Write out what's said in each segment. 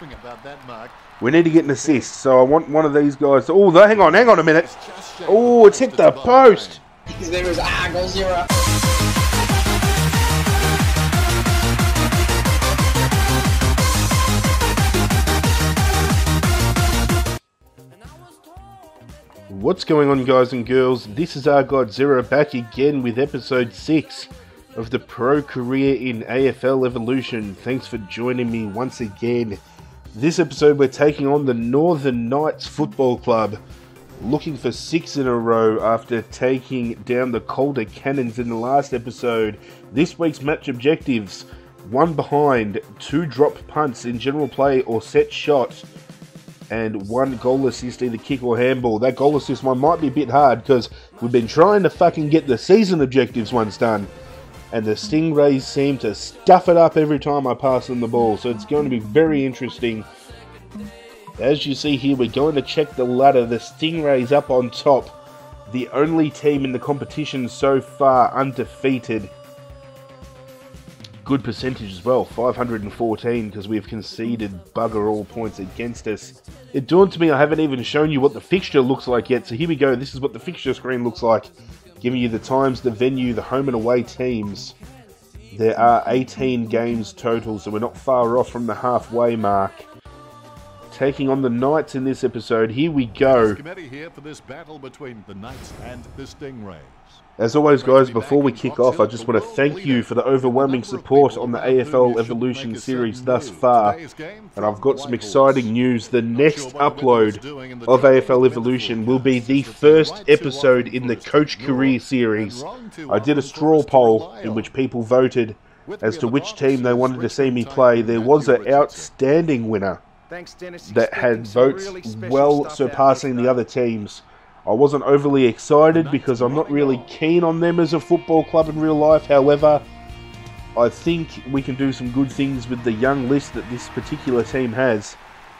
About that, Mark. We need to get an assist, so I want one of these guys to... Oh, hang on, hang on a minute. It's just shaken Oh, it's hit the bottom post. lane. There is goal zero. What's going on, guys and girls? This is Argh Godzirra back again with episode 6 of the pro career in AFL Evolution. Thanks for joining me once again. This episode, we're taking on the Northern Knights Football Club, looking for six in a row after taking down the Calder Cannons in the last episode. This week's match objectives one behind, two drop punts in general play or set shot and one goal assist, either kick or handball. That goal assist one might be a bit hard because we've been trying to fucking get the season objectives ones done, and the Stingrays seem to stuff it up every time I pass them the ball. So it's going to be very interesting. As you see here, we're going to check the ladder. The Stingrays up on top, the only team in the competition so far undefeated. Good percentage as well, 514, because we've conceded bugger all points against us. It dawned to me I haven't even shown you what the fixture looks like yet, so here we go. This is what the fixture screen looks like, giving you the times, the venue, the home and away teams. There are 18 games total, so we're not far off from the halfway mark. Taking on the Knights in this episode, here we go. Here for this battle between the Knights and the Stingrays. As always, guys, before we kick off, I just want to thank you for the overwhelming support on the AFL Evolution series thus far. And I've got some exciting news. The next upload of AFL Evolution will be the first episode in the Coach Career series. I did a straw poll in which people voted as to which team they wanted to see me play. There was an outstanding winner that had votes well surpassing the other teams. I wasn't overly excited because I'm not really keen on them as a football club in real life. However, I think we can do some good things with the young list that this particular team has.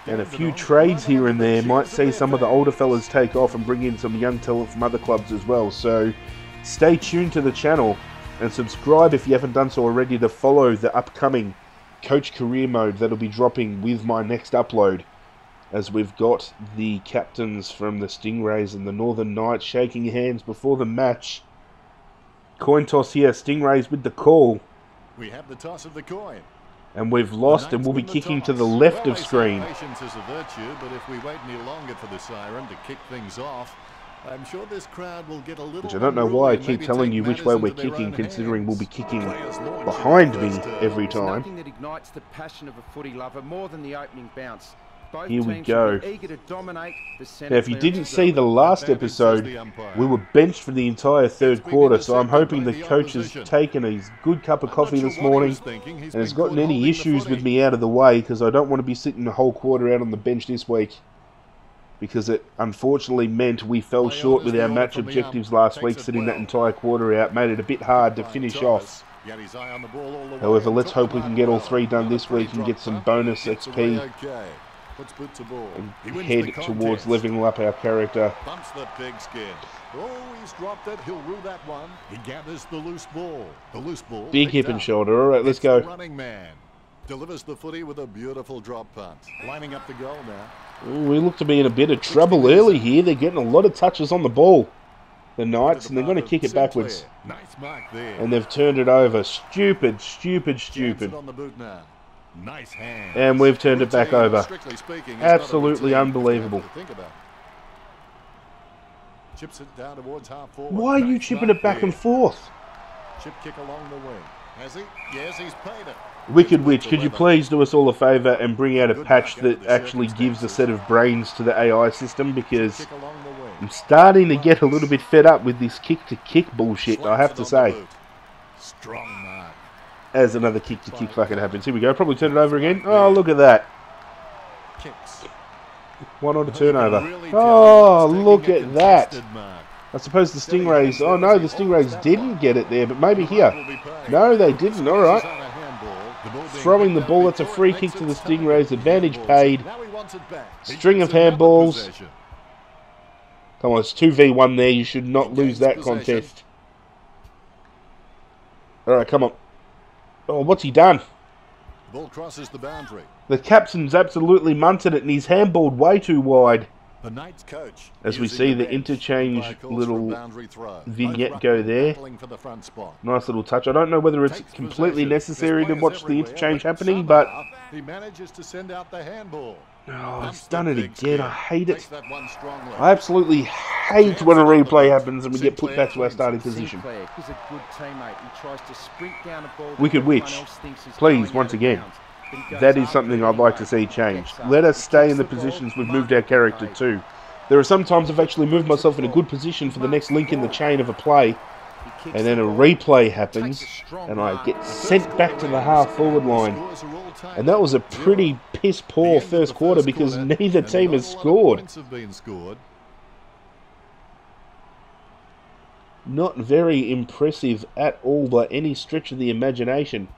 And a few trades here and there might see some of the older fellas take off and bring in some young talent from other clubs as well. So stay tuned to the channel and subscribe if you haven't done so already to follow the upcoming Coach Career Mode that'll be dropping with my next upload as we've got the captains from the Stingrays and the Northern Knights shaking hands before the match. Coin toss here, Stingrays with the call, We have the toss of the coin. and we've lost and we'll be kicking to the left of screen. Patience is a virtue, but if we wait any longer for the siren to kick things off, I'm sure this crowd will get a little. Which I don't know why I keep telling you which way we're kicking, considering we'll be kicking behind me uh, every time. Nothing that ignites the passion of a footy lover more than the opening bounce. Both Here we go. should be eager to dominate the centre Now, if you didn't see the last episode, we were benched for the entire third quarter, so I'm hoping the coach has taken a good cup of coffee this morning was thinking. He's and has gotten any issues with me out of the way because I don't want to be sitting the whole quarter out on the bench this week because it unfortunately meant we fell short with our match order from the objectives last week, it sitting that entire quarter out, made it a bit hard to finish off. Got his eye on the ball all the way. However, let's hope we can get all three done this week and get some bonus XP away okay. Puts boot to ball. He and head towards leveling up our character. Bumps the pigskin. Oh, he's dropped it. He'll rue that one. He gathers the loose ball. The loose ball. Big hip and shoulder. All right, let's go. running man. Delivers the footy with a beautiful drop punt. Lining up the goal now. Ooh, we look to be in a bit of trouble early here. They're getting a lot of touches on the ball, the Knights, and they're going to kick it backwards. Nice mark there. And they've turned it over. Stupid, stupid, stupid. on the boot now. Nice hand. And we've turned it back over. speaking, is not a Absolutely unbelievable. if you have to think about it. Chips it down towards half forward. Why are you chipping it back and forth? Chip kick along the wing. Has he? Yes, he's paid it. Wicked Witch, could you please do us all a favour and bring out a patch that actually gives a set of brains to the AI system? Because Kick along the wing. I'm starting to get a little bit fed up with this kick to kick bullshit, I have to Slaps it on say. As another kick to kick fucking happens. Here we go, probably turn it over again. Oh, look at that. One on a turnover. Oh, look at that. I suppose the Stingrays. Oh no, the Stingrays didn't get it there, but maybe here. Will be paid. No, they didn't. All right. Squeezes on a handball. The ball being Throwing the ball, That's a free kick to the. Stingrays, advantage paid. Now he wants it back. He String of handballs. Come on, it's 2v1 there. You should not lose that contest. All right, come on. Oh, what's he done? The ball crosses the boundary. The captain's absolutely munted it and he's handballed way too wide. The Knights coach. As we see the interchange Player calls for a little vignette go there. the front spot. Nice little touch. I don't know whether it's completely necessary to watch the interchange happening, but He manages to send out the handball. oh, he's done it again. I hate it. that one strongly. I absolutely hate when a replay happens and we get put back to our starting position. Sinclair is a good teammate. He tries to sprint down a ball that Wicked everyone Witch, else thinks is please, once again, That is something I'd like to see changed. Let us stay in the positions we've moved our character to. There are some times I've actually moved myself in a good position for the next link in the chain of a play, and then a replay happens, and I get sent back to the half forward line. And that was a pretty piss poor first quarter because neither team has scored. Not very impressive at all by any stretch of the imagination.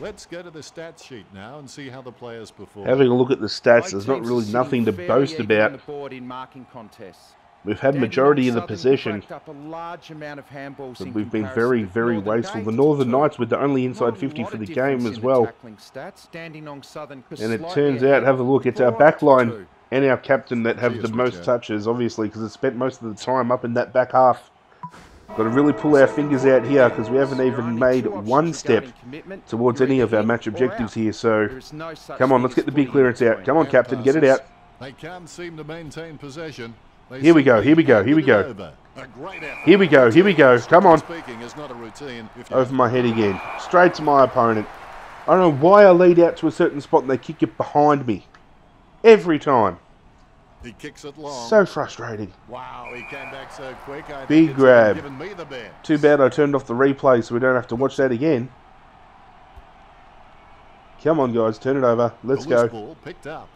Let's go to the stats sheet now and see how the players perform. Having a look at the stats, there's not really nothing to boast about. on the board in marking contests. We've had majority of the Southern possession, racked up a large amount of handballs but we've been very, very wasteful. The Northern. Knights with the only inside 50 for the game as well. tackling stats. Dandenong Southern just And it turns out, have a look, it's our Four back line and our captain that have the most touches, obviously, because it spent most of the time up in that back half. Got to really pull our fingers out here because we haven't even made one step towards any of our match objectives here. So, There is no such come on, let's get the big clearance out. Come on, captain, get it out. They can't seem to maintain possession. Here we go, here we go, here we go. it over. A great effort. Here we go, here we go. Come on. Speaking not a routine. If you Over my head again. Straight to my opponent. I don't know why I lead out to a certain spot and they kick it behind me. Every time. He kicks it long. So frustrating. wow, he came back so quick. I Big grab. Me the. Too bad I turned off the replay so we don't have to watch that again. Come on, guys, turn it over. Let's go. ball picked up.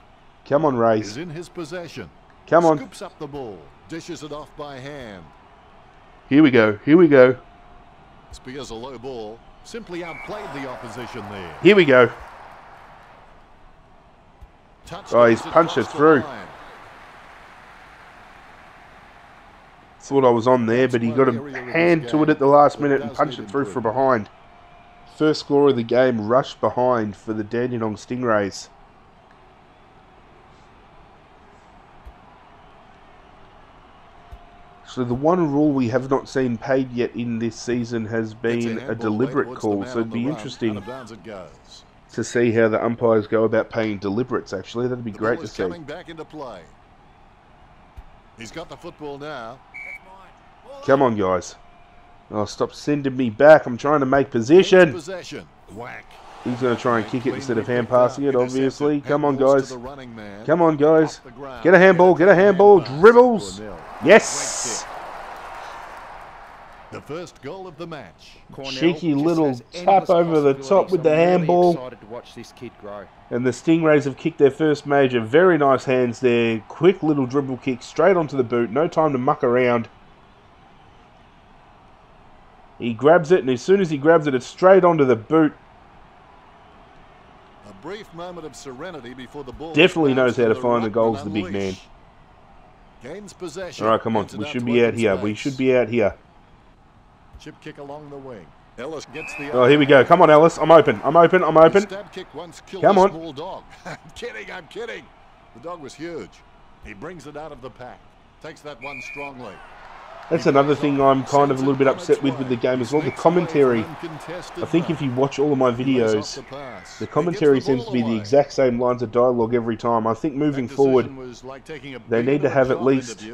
Come on, Is in his possession. Come on. Scoops up the ball. Dishes it off by hand. Here we go. Here we go. Spears a low ball. Simply outplayed the opposition there. Here we go. Oh, he's punched it through. line. Thought I was on there, but he got a hand to it at the last minute and punched it through from behind. First score of the game, rushed behind for the Dandenong Stingrays. So the one rule we have not seen paid yet in this season has been a deliberate late, puts the call, so it'd be interesting Out of bounds it goes. to see how the umpires go about paying deliberates, actually. That'd be The great to see. coming back into play. He's got the football now. Come on, guys. Oh, stop sending me back. I'm trying to make Gains position. Possession. He's going to try and kick it instead of picked hand passing it, obviously. Come on, guys. the running man. Come on, guys. Off the ground. Get a handball, get a handball. Dribbles. Yes. The first goal of the match. Cheeky little tap over the top with the handball. excited to watch this kid grow. And the Stingrays have kicked their first major. Very nice hands there. Quick little dribble kick straight onto the boot. No time to muck around. He grabs it, and as soon as he grabs it, it's straight onto the boot. A brief moment of serenity before the ball. Definitely knows how to find the goals, the big man. Gains possession. All right, come on. We should be out here. We should be out here. Chip kick along the wing. Ellis gets the. Oh, here we go. Come on, Ellis. I'm open. I'm open. I'm open. Stab kick once killed Come on. dog. I'm kidding. I'm kidding. The dog was huge. He brings it out of the pack. Takes that one strongly. That's another thing I'm kind of a little bit upset with with the game as well. The commentary. I think if you watch all of my videos, the commentary seems to be the exact same lines of dialogue every time. I think moving forward, they need to have at least,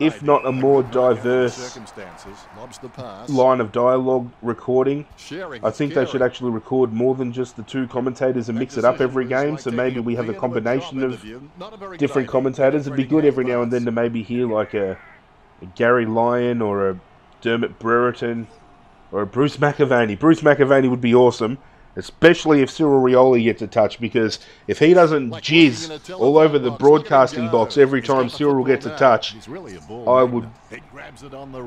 if not a more diverse line of dialogue recording. I think they should actually record more than just the two commentators and mix it up every game. So maybe we have a combination of different commentators. It'd be good every now and then to maybe hear like a, a Gary Lyon or a Dermott Brereton or a Bruce McAvaney. Bruce McAvaney would be awesome, especially if Cyril Rioli gets a touch because if he doesn't jizz all over the broadcasting box every time Cyril gets a touch, I would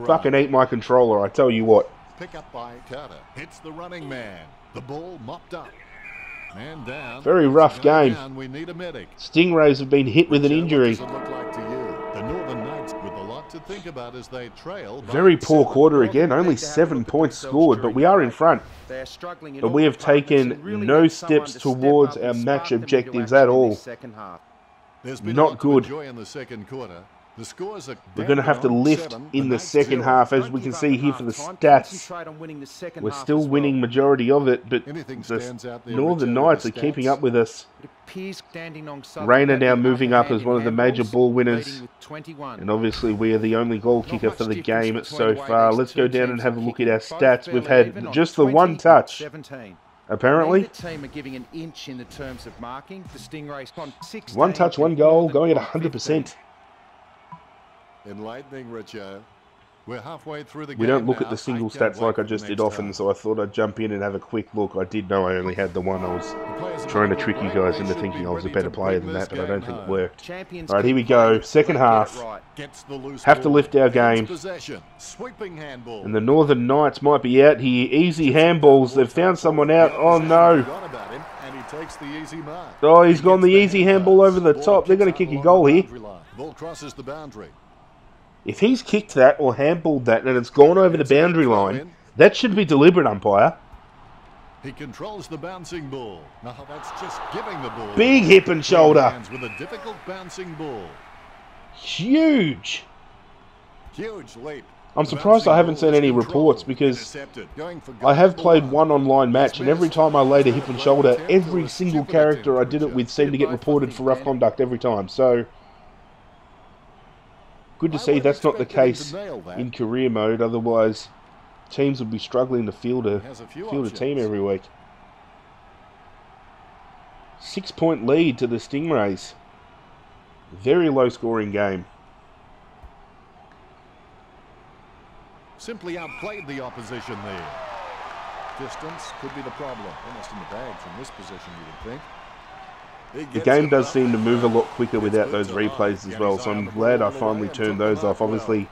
fucking eat my controller. I tell you what. Pick up by Carter. Hits the running man. The ball mopped up. Man down. Very rough game. down. We need a medic. Stingrays have been hit with an injury. Think think about as they trail. Very poor quarter again. Only seven points scored, but we are in front. They are struggling in But we have taken no steps towards our match spark them into objectives at all. this second half. There's been Not a lot to good. Enjoy in the second quarter. The scores are We're going to have to lift seven, in the second zero. half, as Don't we can see here for the stats. Concentrate on winning the We're still well. winning majority of it, but Anything the stands out there, Northern Knights are keeping up with us. It appears standing on Southern Rayner now moving up as one of the major ball winners. leading with 21. And obviously, we are the only goal kicker for the game so far. Let's go down and have a look at our stats. We've had just the one touch, 17. apparently. Team are giving an inch in the terms of marking. The Stingrays on 16 One touch, one goal, going at 100%. Enlightening, Richo. We're halfway through the We game don't look now. at the single I stats like I just did next often, half. so I thought I'd jump in and have a quick look. I did know I only had the one. I was The players have trying to trick you guys into thinking I was a better player than that, but I don't think it home. worked. Champions All right, here we go. Second they get half. right. Gets Have to lift our game. Possession. Sweeping handball. And the Northern Knights might be out here. Easy handballs. They've found someone out. Oh no. Forgot about him, and he takes the easy mark. Oh, he's He gone gets the easy handball over the top. They're going to kick a goal here. boundary. Ball crosses the boundary. If he's kicked that or handballed that and it's gone over the boundary line, in. that should be deliberate, umpire. He controls the bouncing ball. Now that's just giving the ball. Big hip and shoulder. Hands with a difficult bouncing ball. Huge. Huge leap. I'm surprised I haven't seen any reports because Intercepted. Going for I have played one. one online match, and every time I laid a hip and shoulder, every single character I did it with seemed to get reported for rough conduct every time. So, good to see that's not the case to nail that. in career mode. Otherwise, teams would be struggling to field a a field a team every week. Six point lead to the Stingrays. Very low scoring game. Simply outplayed the opposition there. Distance could be the problem. Almost in the bag from this position, you would think. He The game does seem to move a lot quicker without those replays as well, so I'm glad I finally turned those off. Obviously,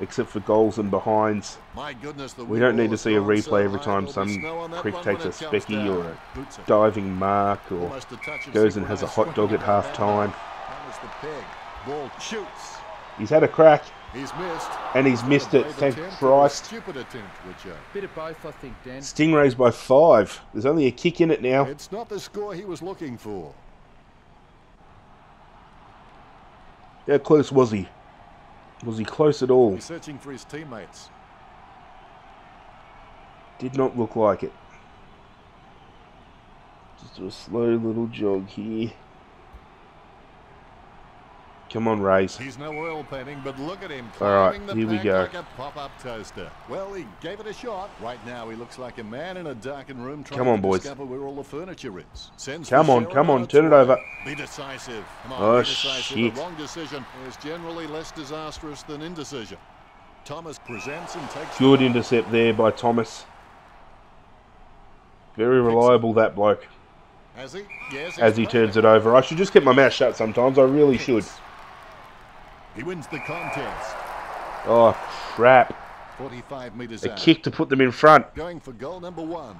except for goals and behinds. My goodness, the We don't need to see a replay every time some snow on that prick takes a specky or a diving mark or Almost a touch of goes and has a hot dog at half that time. one. That was the pig. Ball shoots. He's had a crack He's missed. and he's missed it, brave thank attempt or a Christ. Stupid attempt, Richard. Bit of both, I think, Dan. Stingrays by five. There's only a kick in it now. It's not the score he was looking for. How close was he? Was he close at all? He's searching for his teammates. Did not look like it. Just do a slow little jog here. Come on, Rays. He's no oil painting, but look at him All right, the here we go. like a pop-up toaster. Well, he gave it a shot. Right now, he looks like a man in a darkened room trying Come on, to boys. discover where all the furniture is. Sends Come on, come on, turn it over. Be decisive. Come on, Oh, be decisive. shit. The wrong decision is generally less disastrous than indecision. Thomas presents and takes Good intercept there by Thomas. Very reliable, that bloke. Has he? Yes. As he turns it over. I should just keep my mouth shut sometimes. I really should. He wins the contest. Oh, crap. 45 metres A out. kick to put them in front. Going for goal number one.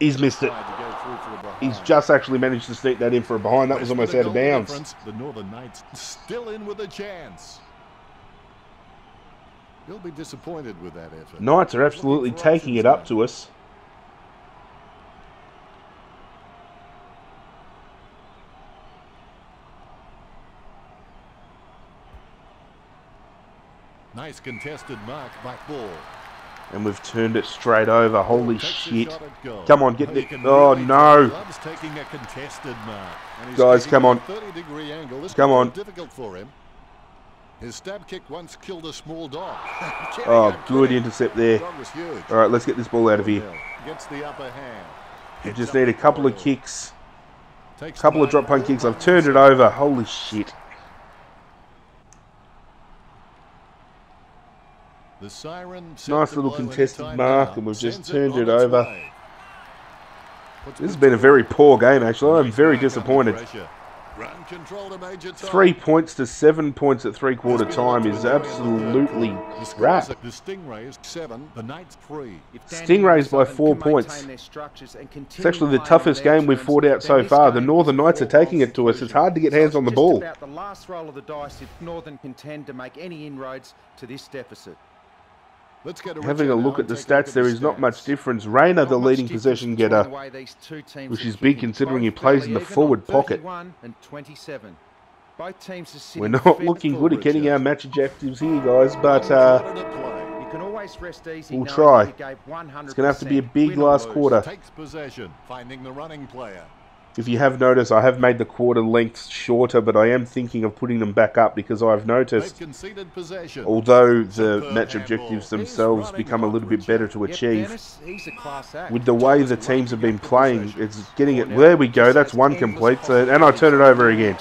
He's missed it. Tried to go through for the behind. He's just actually managed to sneak that in for a behind. That was almost out of bounds. The Northern Knights still in with a chance. You'll be disappointed with that effort. Knights are absolutely taking it up to us. Nice contested mark, back ball. And we've turned it straight over. Holy shit. shot at goal. Come on, get the- oh, no. taking a contested mark. And he's Guys, come on. 30 degree angle. This Come on. difficult for him. His stab kick once killed a small dog. Oh, good intercept there. All right, let's get this ball out of here. Gets the upper hand. We just need a couple of kicks. A couple of drop punt kicks. I've turned it over. Holy shit. The siren set Nice little contested mark, and we've just turned it over. This has been a very poor game, actually. I'm very disappointed. pressure. Run control to Major Tom. Three points to seven points at three quarter time is to the third absolutely quarter. The crap. Stingrays seven, the Knights three. If Dan Stingrays by four points. their structures and It's actually the toughest game we've fought out so far. The Northern Knights are taking it to us. It's hard to get hands on the ball. about the last roll of the dice if Northern contend to make any inroads to this deficit. Let's get Having a look at the and take a look stats, there is not much difference. Rayner, the leading possession getter, the way these two teams which is big considering he plays in the forward pocket. 31 27. Both teams are sitting We're not looking good at getting our match objectives here, guys, but uh, Quarter to play. You can rest easy We'll try. that you gave 100%. it's going to have to be a big win or last lose. quarter. Takes possession, finding the running player. If you have noticed, I have made the quarter lengths shorter, but I am thinking of putting them back up because I've noticed, although the match objectives themselves become a little bit better to achieve, Dennis, he's a class act. with the way the teams have been playing, it's getting it. There we go. That's one complete. So, and I turn it over again.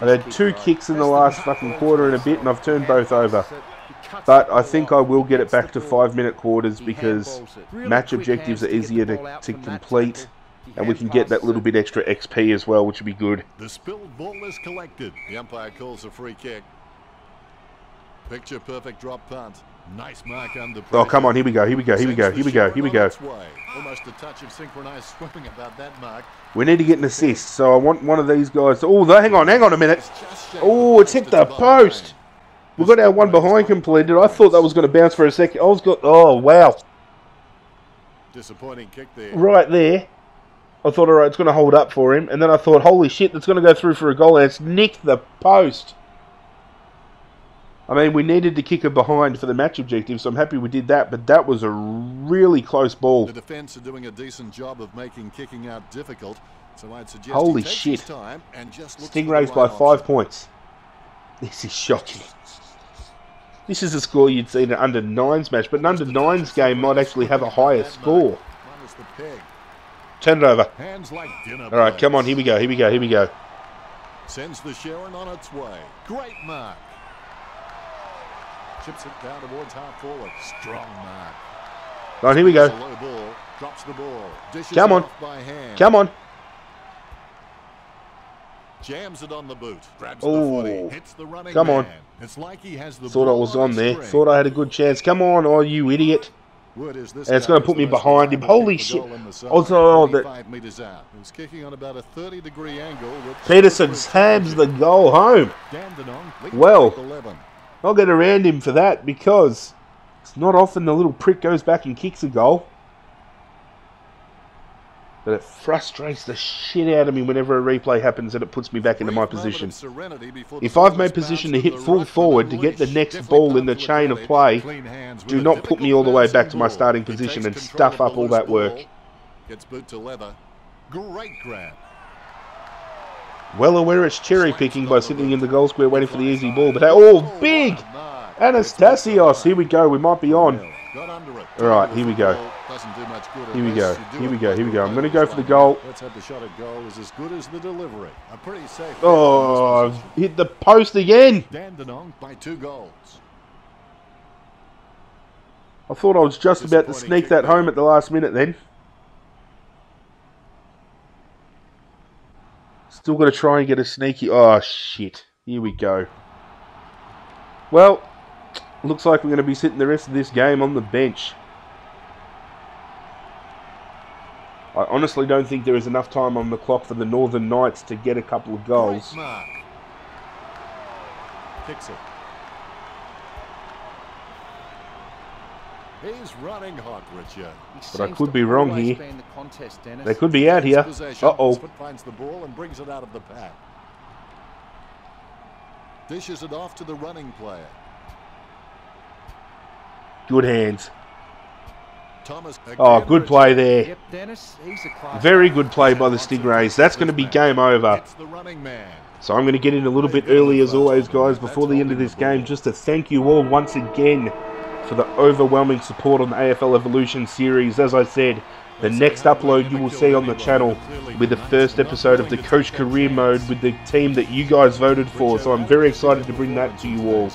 I've had two kicks in the last fucking quarter and a bit, and I've turned both over. But I think I will get it back to five minute quarters because match objectives are easier to, to complete, and we can get that little bit extra XP as well, which would be good. The spilled ball is collected. The umpire calls a free kick. Picture perfect drop punt. Nice mark under pressure. Oh, come on, here we go, here we go, here we go, here we go, here we go. Almost a touch of synchronized swimming about that mark. We need to get an assist, so I want one of these guys to. Oh, hang on, hang on a minute. It's just shaped Oh, it's hit the post. We've got our one behind completed. I thought that was going to bounce for a second. I was got. Oh, wow. Disappointing kick there. Right there. I thought, all right, it's going to hold up for him. And then I thought, holy shit, that's going to go through for a goal. And it's nicked the post. I mean, we needed to kick it behind for the match objective, so I'm happy we did that. But that was a really close ball. The defense are doing a decent job of making kicking out difficult. So I'd suggest Holy shit. time and just looks for the Stingrays by five points. This is shocking. This is a score you'd see in an under nines match, but an under nines game might actually have a higher score. Minus the peg. Turn it over. Hands like dinner All right, come on, here we go, here we go, here we go. Sends the Sherrin on its way. Great mark. Chips it down towards half forward. Strong mark. Right, here we go. Drops the ball. Come on. Come on. Jams it on the boot. Grabs Oh. the footy. Hits the running Come on. man. It's like he has the Thought I was on there. Thought I had a good chance. Come on, oh you idiot. Word is this And it's gonna put me behind him. Holy shit. goal in the side. Also, oh, that- 35 metres out. He's kicking on about a 30 degree angle. with Peterson slams the goal home. Well. I'll get around him for that because it's not often the little prick goes back and kicks a goal. But it frustrates the shit out of me whenever a replay happens and it puts me back into my position. If I've made position to hit full forward to get the next ball in the chain of play, do not put me all the way back to my starting position and stuff up all that work. Great. Well aware it's cherry picking by sitting in the goal square waiting for the easy ball, but oh, big! Anastasios, here we go, we might be on. Got under it. All right, here we go. Doesn't do much good Here we go. Here we go. Here we go. I'm gonna go for the goal. Let's hope the shot at goal is as good as the delivery. A pretty safe. Oh, bet in this I've hit the post again. Dandenong by two goals. I thought I was just about to sneak that home at the last minute then. Still got to try and get a sneaky. Oh, shit. Here we go. Well, looks like we're going to be sitting the rest of this game on the bench. I honestly don't think there is enough time on the clock for the Northern Knights to get a couple of goals. Great mark. Kicks it. He's running hot, Richard. But I could be wrong here. The They could be out here. Possession. Uh-oh. Finds the ball and brings it out of the pack. Dishes it off to the running player. Good hands. Oh, good play there. Yep, Dennis, he's a class Very good play by the Stingrays. That's going to be game over. It's the running man. So I'm going to get in a little bit early as always, guys, before the end of this game, just to thank you all once again for the overwhelming support on the AFL Evolution series. As I said, the next upload you will see on the channel with the first episode of the Coach Career Mode with the team that you guys voted for. So I'm very excited to bring that to you all.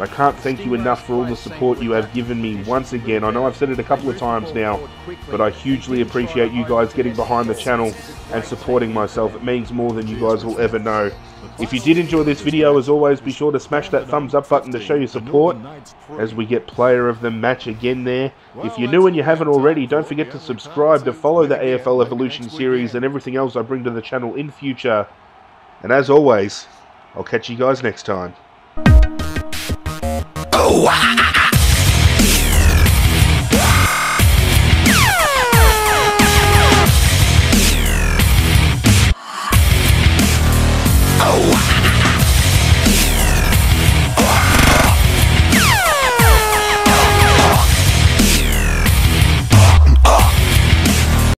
I can't thank you enough for all the support you have given me once again. I know I've said it a couple of times now, but I hugely appreciate you guys getting behind the channel and supporting myself. It means more than you guys will ever know. If you did enjoy this video, as always, be sure to smash that thumbs up button to show your support as we get player of the match again there. If you're new and you haven't already, don't forget to subscribe to follow the AFL Evolution series and everything else I bring to the channel in future. And as always, I'll catch you guys next time. Oh!